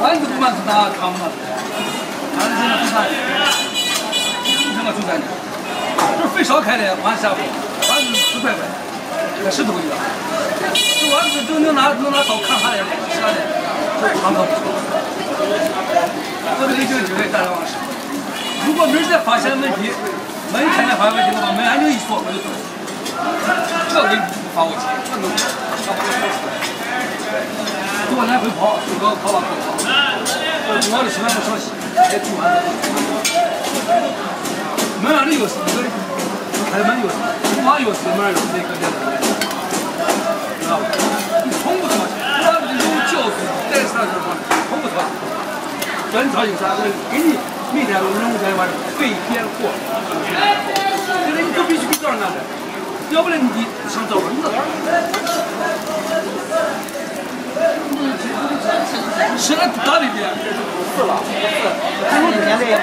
丸子不满是打扛嘛？丸子现在不产，什么主产的？这是肥烧开的，丸子下锅，丸子十块块，这石头一样。这丸子就能拿能拿刀砍下来，吃下来，这扛不错。我这个就就会打两万十。如果明儿再发现问题，没天天发现问题的话，门安静一锁我就走。这给你发过去，这能这把它说出来。多来回跑，就搞跑吧跑跑。我的喜欢不少戏，也挺完的。门上的钥匙，这个开门钥匙，厨房钥匙，门钥匙这个简单，知道吧？你从不操心，只要有教训，在啥地方从不操心。叫你操心啥？给你每天都能在晚上备点货，现在你都必须比早上干的，要不然你上早班你吃了大的点，是了，是。今年年龄也不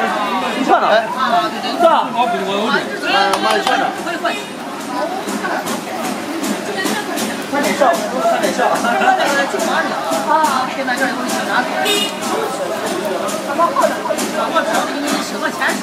你算了，哎，是吧？我不我我嗯，马里算了。快点笑，快点笑。啊，现在这有小拿他们好的好的，我这给你收个钱说。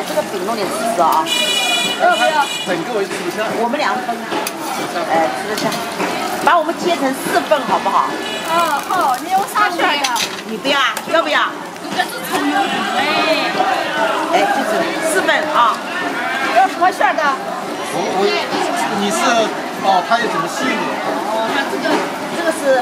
哎，这个饼弄点吃吃啊！要不要？整个我吃不下。我们两份，哎，吃得下。把我们切成四份好不好？啊好，你有啥选的？你不要啊？要不要？不哎，就是四份啊。要什么馅的？我我你是哦，它有什么馅的？哦，那这个这个是